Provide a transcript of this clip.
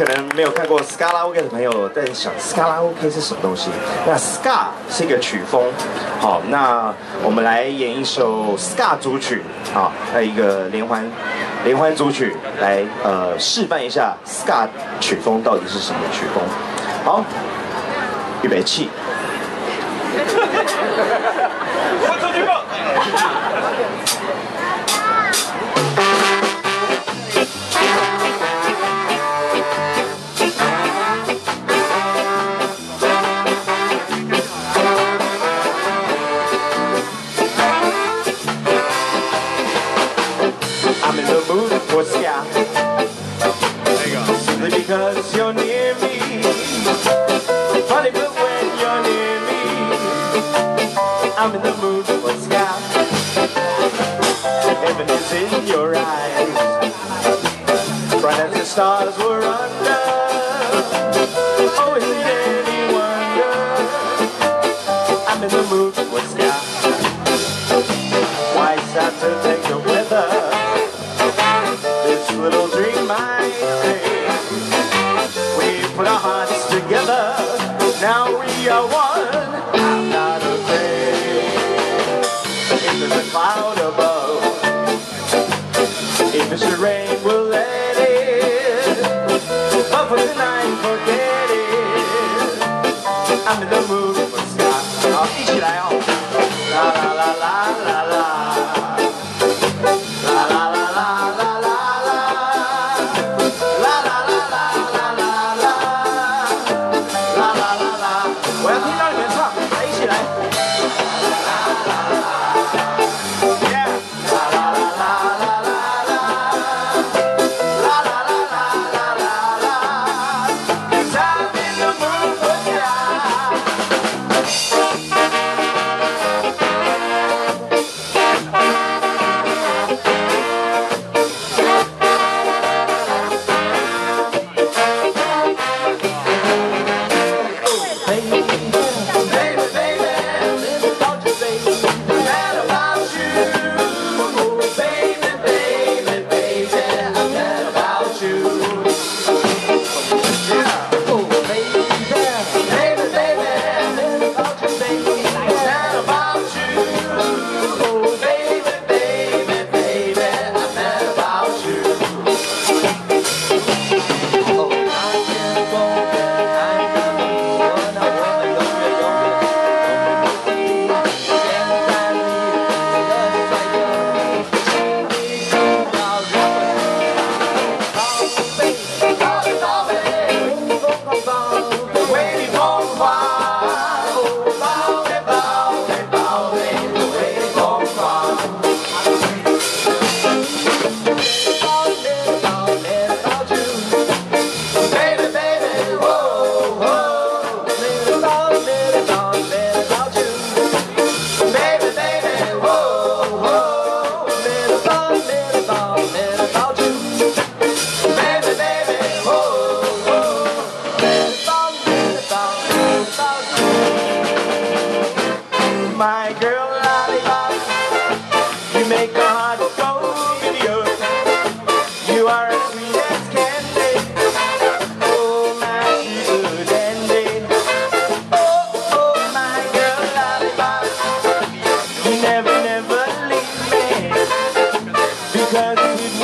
可能没有看过 Scarla OK 的朋友在想 Scarla OK 是什么东西？那 Scar 是一个曲风，好，那我们来演一首 Scar 组曲，啊，那一个连环连环组曲，来呃示范一下 Scar 曲风到底是什么曲风。好，预备起。Because you're near me. Funny, but when you're near me, I'm in the mood for sky Heaven is in your eyes, bright as the stars were under. For tonight, forget it. I'm in the mood for ska. 好，一起来哦！啦啦啦啦啦啦。啦啦啦啦啦啦啦，啦啦啦啦啦啦啦，啦啦啦啦，我要听到你们唱，来一起来。My girl, lollipop, you make my heart go up. You are as sweet as candy. Oh, my good dandy. Oh, oh, my girl, lollipop. You never, never leave me. Because